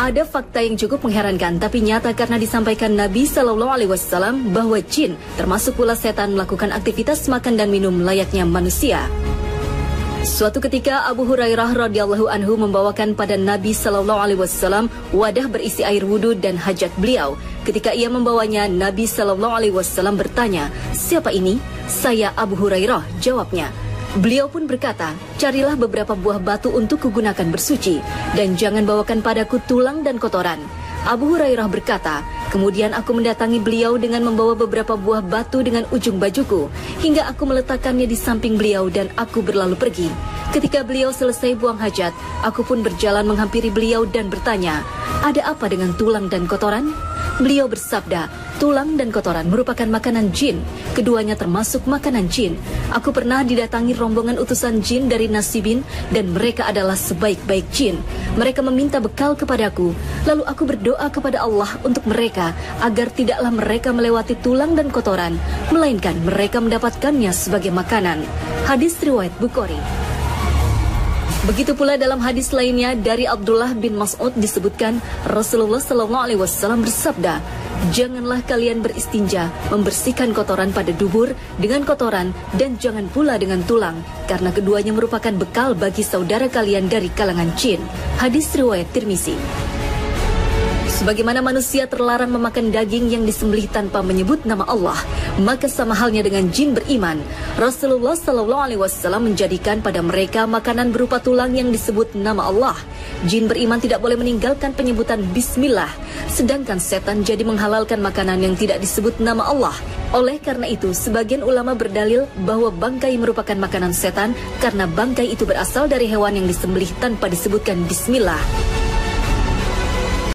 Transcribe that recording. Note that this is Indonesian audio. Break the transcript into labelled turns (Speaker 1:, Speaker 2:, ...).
Speaker 1: Ada fakta yang cukup mengherankan tapi nyata karena disampaikan Nabi Shallallahu Alaihi Wasallam bahwa jin termasuk pula setan melakukan aktivitas makan dan minum layaknya manusia. Suatu ketika Abu Hurairah radhiyallahu anhu membawakan pada Nabi Shallallahu alaihi wasallam wadah berisi air wudhu dan hajat beliau. Ketika ia membawanya, Nabi Shallallahu alaihi wasallam bertanya, "Siapa ini?" "Saya Abu Hurairah," jawabnya. Beliau pun berkata, carilah beberapa buah batu untuk kugunakan bersuci, dan jangan bawakan padaku tulang dan kotoran. Abu Hurairah berkata, kemudian aku mendatangi beliau dengan membawa beberapa buah batu dengan ujung bajuku, hingga aku meletakkannya di samping beliau dan aku berlalu pergi. Ketika beliau selesai buang hajat, aku pun berjalan menghampiri beliau dan bertanya, ada apa dengan tulang dan kotoran? Beliau bersabda, tulang dan kotoran merupakan makanan jin. Keduanya termasuk makanan jin. Aku pernah didatangi rombongan utusan jin dari Nasibin dan mereka adalah sebaik-baik jin. Mereka meminta bekal kepadaku. Lalu aku berdoa kepada Allah untuk mereka agar tidaklah mereka melewati tulang dan kotoran, melainkan mereka mendapatkannya sebagai makanan. Hadis riwayat Bukhari. Begitu pula dalam hadis lainnya dari Abdullah bin Mas'ud disebutkan Rasulullah Wasallam bersabda, janganlah kalian beristinja membersihkan kotoran pada dubur dengan kotoran dan jangan pula dengan tulang karena keduanya merupakan bekal bagi saudara kalian dari kalangan jin. Hadis riwayat Tirmizi. Sebagaimana manusia terlarang memakan daging yang disembelih tanpa menyebut nama Allah, maka sama halnya dengan jin beriman. Rasulullah Shallallahu Alaihi Wasallam menjadikan pada mereka makanan berupa tulang yang disebut nama Allah. Jin beriman tidak boleh meninggalkan penyebutan Bismillah, sedangkan setan jadi menghalalkan makanan yang tidak disebut nama Allah. Oleh karena itu, sebagian ulama berdalil bahwa bangkai merupakan makanan setan karena bangkai itu berasal dari hewan yang disembelih tanpa disebutkan Bismillah.